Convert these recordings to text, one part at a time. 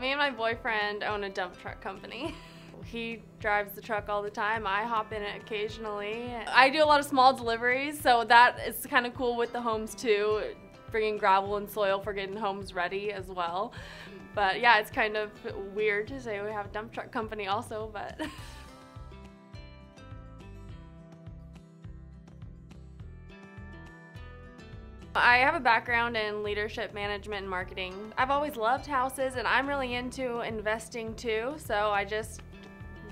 Me and my boyfriend own a dump truck company. He drives the truck all the time. I hop in it occasionally. I do a lot of small deliveries, so that is kind of cool with the homes too, bringing gravel and soil for getting homes ready as well. But yeah, it's kind of weird to say we have a dump truck company also, but. I have a background in leadership management and marketing. I've always loved houses and I'm really into investing too, so I just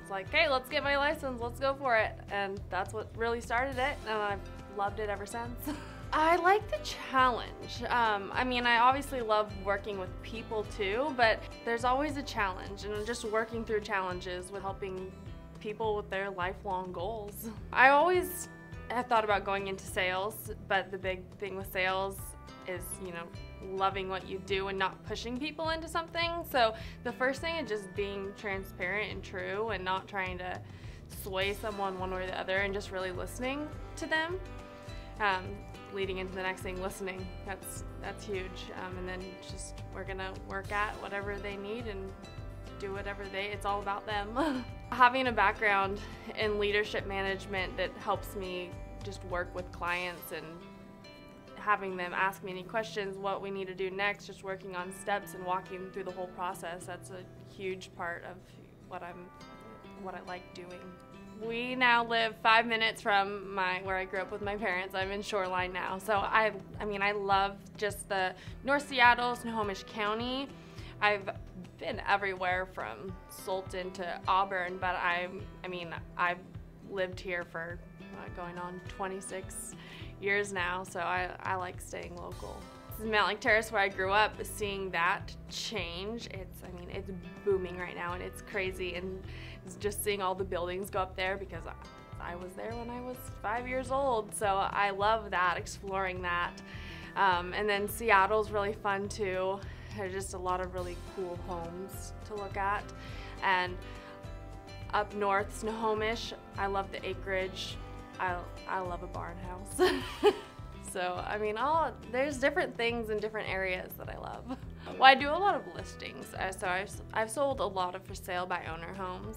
was like, hey, let's get my license, let's go for it. And that's what really started it, and I've loved it ever since. I like the challenge. Um, I mean, I obviously love working with people too, but there's always a challenge, and just working through challenges with helping people with their lifelong goals. I always have thought about going into sales, but the big thing with sales is, you know, loving what you do and not pushing people into something. So the first thing is just being transparent and true and not trying to sway someone one way or the other and just really listening to them. Um, leading into the next thing, listening. That's that's huge. Um, and then just we're gonna work at whatever they need and do whatever they. It's all about them. Having a background in leadership management that helps me just work with clients and having them ask me any questions, what we need to do next, just working on steps and walking through the whole process. That's a huge part of what I'm, what I like doing. We now live five minutes from my where I grew up with my parents. I'm in Shoreline now, so I, I mean, I love just the North Seattle, Snohomish County. I've been everywhere from Sultan to Auburn, but I'm, I mean, I've lived here for uh, going on 26 years now, so I, I like staying local. This is Mountlake Terrace where I grew up, seeing that change, it's, I mean, it's booming right now and it's crazy and just seeing all the buildings go up there because I, I was there when I was five years old, so I love that, exploring that. Um, and then Seattle's really fun too. There's just a lot of really cool homes to look at. And up north, Snohomish, I love the acreage. I, I love a barn house. so, I mean, all there's different things in different areas that I love. Well, I do a lot of listings. So I've, I've sold a lot of for sale by owner homes.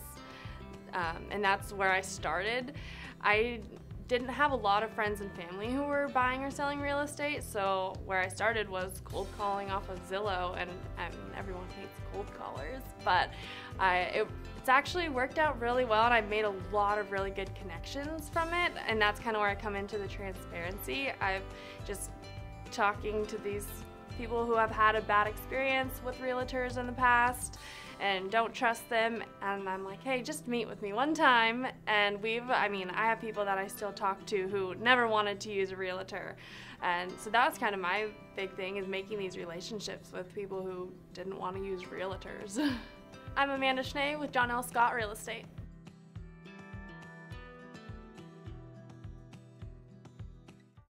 Um, and that's where I started. I didn't have a lot of friends and family who were buying or selling real estate, so where I started was cold calling off of Zillow, and I mean, everyone hates cold callers, but I, it, it's actually worked out really well, and I've made a lot of really good connections from it, and that's kind of where I come into the transparency. I've just talking to these people who have had a bad experience with realtors in the past, and don't trust them. And I'm like, hey, just meet with me one time. And we've, I mean, I have people that I still talk to who never wanted to use a realtor. And so that was kind of my big thing is making these relationships with people who didn't want to use realtors. I'm Amanda Schnee with John L. Scott Real Estate.